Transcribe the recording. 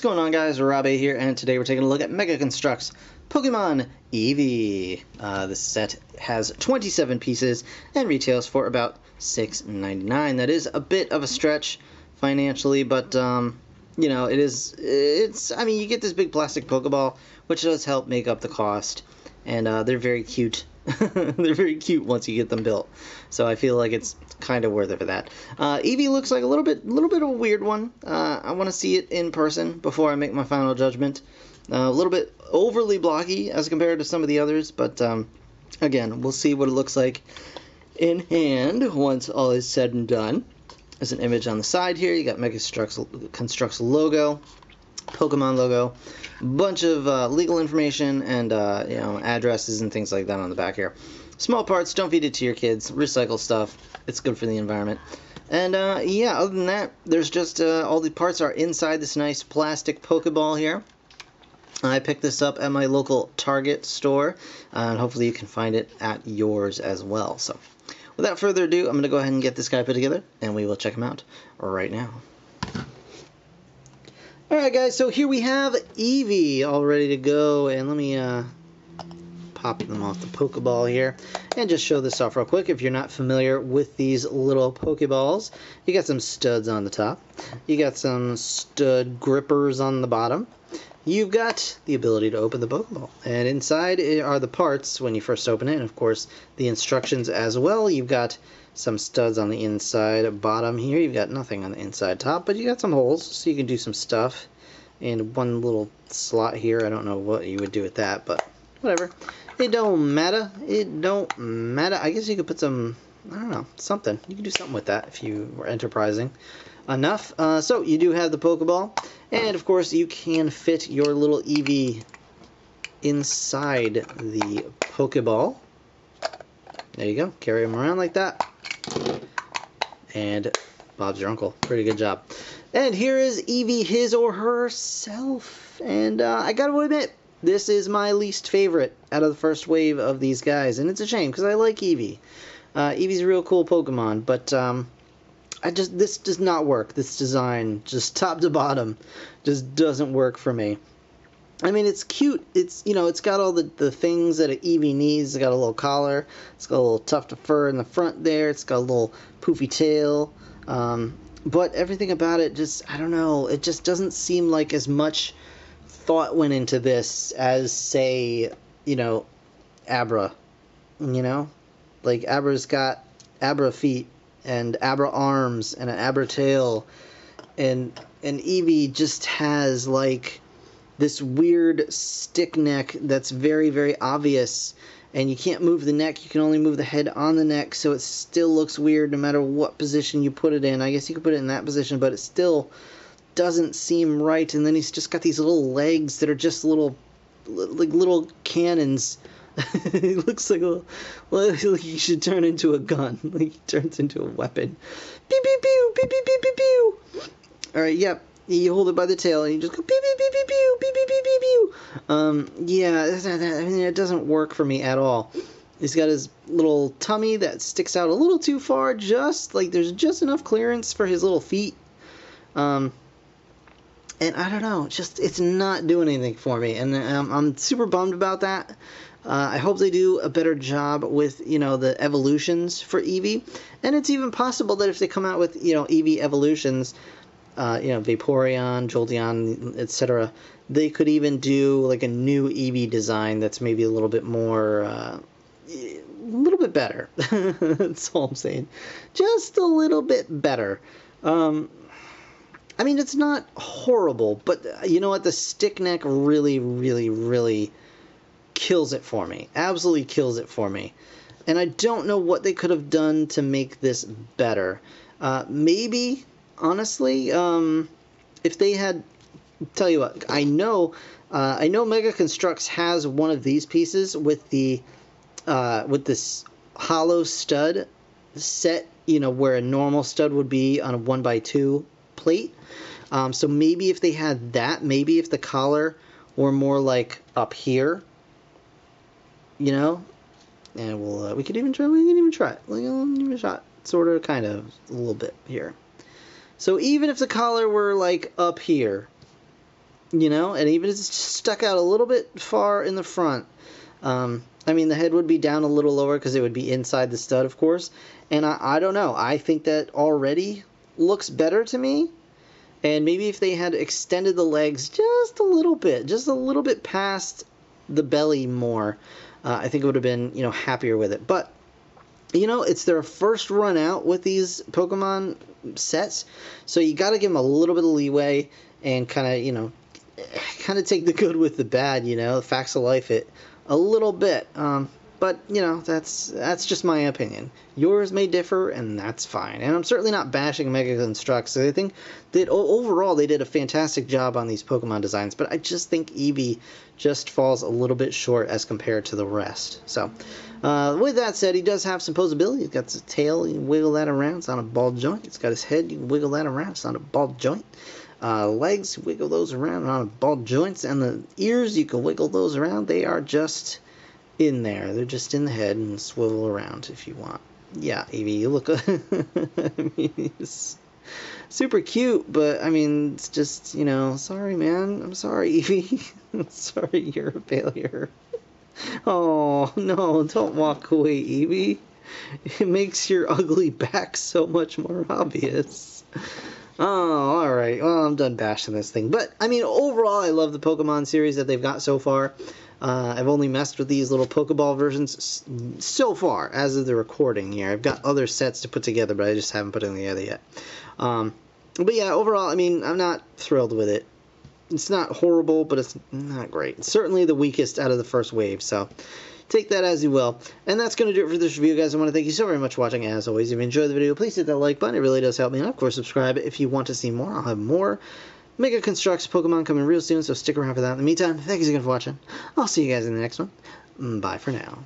going on guys, Robbie here, and today we're taking a look at Mega Construx Pokemon Eevee. Uh, this set has 27 pieces and retails for about $6.99. That is a bit of a stretch financially, but um, you know, it is, it's, I mean, you get this big plastic Pokeball, which does help make up the cost, and uh, they're very cute They're very cute once you get them built. So I feel like it's kind of worth it for that. Uh, Eevee looks like a little bit, a little bit of a weird one. Uh, I want to see it in person before I make my final judgment. Uh, a little bit overly blocky as compared to some of the others, but um, again, we'll see what it looks like in hand once all is said and done. There's an image on the side here. You got Mega Construx logo. Pokemon logo, bunch of uh, legal information and uh, you know addresses and things like that on the back here. Small parts, don't feed it to your kids. Recycle stuff. It's good for the environment. And uh, yeah, other than that, there's just uh, all the parts are inside this nice plastic Pokeball here. I picked this up at my local Target store, and hopefully you can find it at yours as well. So, without further ado, I'm going to go ahead and get this guy put together, and we will check him out right now. Alright guys, so here we have Eevee all ready to go, and let me uh, pop them off the Pokeball here, and just show this off real quick if you're not familiar with these little Pokeballs. You got some studs on the top, you got some stud grippers on the bottom, you've got the ability to open the Pokeball, and inside are the parts when you first open it, and of course the instructions as well. You've got some studs on the inside bottom here. You've got nothing on the inside top, but you got some holes, so you can do some stuff. And one little slot here. I don't know what you would do with that, but whatever. It don't matter. It don't matter. I guess you could put some, I don't know, something. You could do something with that if you were enterprising enough. Uh, so you do have the Pokeball, and of course you can fit your little Eevee inside the Pokeball. There you go. Carry them around like that and Bob's your uncle. Pretty good job. And here is Eevee, his or herself. And uh, I gotta admit, this is my least favorite out of the first wave of these guys. And it's a shame, because I like Eevee. Uh, Eevee's a real cool Pokemon, but um, I just this does not work. This design, just top to bottom, just doesn't work for me. I mean, it's cute. It's you know, it's got all the, the things that an Eevee needs. It's got a little collar. It's got a little tuft of fur in the front there. It's got a little poofy tail. Um, but everything about it just I don't know. It just doesn't seem like as much thought went into this as say you know Abra. You know, like Abra's got Abra feet and Abra arms and an Abra tail, and and Eevee just has like this weird stick neck that's very, very obvious. And you can't move the neck, you can only move the head on the neck, so it still looks weird no matter what position you put it in. I guess you could put it in that position, but it still doesn't seem right. And then he's just got these little legs that are just little, like little cannons. He looks like a like he should turn into a gun. Like he turns into a weapon. Pew pew pew pew pew pew pew pew. All right, yep you hold it by the tail and you just go pew pew pew pew pew pew pew pew pew. Um, yeah, I mean it doesn't work for me at all. He's got his little tummy that sticks out a little too far, just like there's just enough clearance for his little feet. Um, and I don't know, just it's not doing anything for me, and I'm, I'm super bummed about that. Uh, I hope they do a better job with you know the evolutions for Eevee, and it's even possible that if they come out with you know Eevee evolutions uh, you know, Vaporeon, Jolteon, etc. They could even do like a new Eevee design that's maybe a little bit more, uh, a little bit better. that's all I'm saying. Just a little bit better. Um, I mean, it's not horrible, but uh, you know what? The stick neck really, really, really kills it for me. Absolutely kills it for me. And I don't know what they could have done to make this better. Uh, maybe honestly, um, if they had, tell you what, I know, uh, I know Mega Construx has one of these pieces with the, uh, with this hollow stud set, you know, where a normal stud would be on a one by two plate. Um, so maybe if they had that, maybe if the collar were more like up here, you know, and we'll uh, we could even try we can even try it. We can even shot sort of kind of a little bit here. So even if the collar were like up here, you know, and even if it's stuck out a little bit far in the front. Um, I mean, the head would be down a little lower because it would be inside the stud, of course. And I, I don't know. I think that already looks better to me. And maybe if they had extended the legs just a little bit, just a little bit past the belly more, uh, I think it would have been, you know, happier with it. But, you know, it's their first run out with these Pokemon sets. So you got to give them a little bit of leeway and kind of, you know, kind of take the good with the bad, you know, the facts of life it a little bit. Um, but you know that's that's just my opinion. Yours may differ, and that's fine. And I'm certainly not bashing Mega Construx. I think that overall they did a fantastic job on these Pokemon designs, but I just think Eevee just falls a little bit short as compared to the rest. So, uh, with that said, he does have some posability. He's got his tail, you can wiggle that around, it's not a ball joint. He's got his head, you can wiggle that around, it's not a ball joint. Uh, legs, wiggle those around on ball joints, and the ears, you can wiggle those around. They are just in there. They're just in the head and swivel around if you want. Yeah, Eevee, you look. I mean, super cute, but I mean, it's just you know, sorry, man. I'm sorry, Eevee. Sorry, you're a failure. Oh no! Don't walk away, Eevee. It makes your ugly back so much more obvious. Oh, alright. Well, I'm done bashing this thing. But, I mean, overall, I love the Pokemon series that they've got so far. Uh, I've only messed with these little Pokeball versions so far as of the recording here. I've got other sets to put together, but I just haven't put them together yet. Um, but yeah, overall, I mean, I'm not thrilled with it. It's not horrible, but it's not great. It's certainly the weakest out of the first wave, so take that as you will. And that's going to do it for this review, guys. I want to thank you so very much for watching. As always, if you enjoyed the video, please hit that like button. It really does help me. And, of course, subscribe if you want to see more. I'll have more Mega Construx Pokemon coming real soon, so stick around for that. In the meantime, thank you again for watching. I'll see you guys in the next one. Bye for now.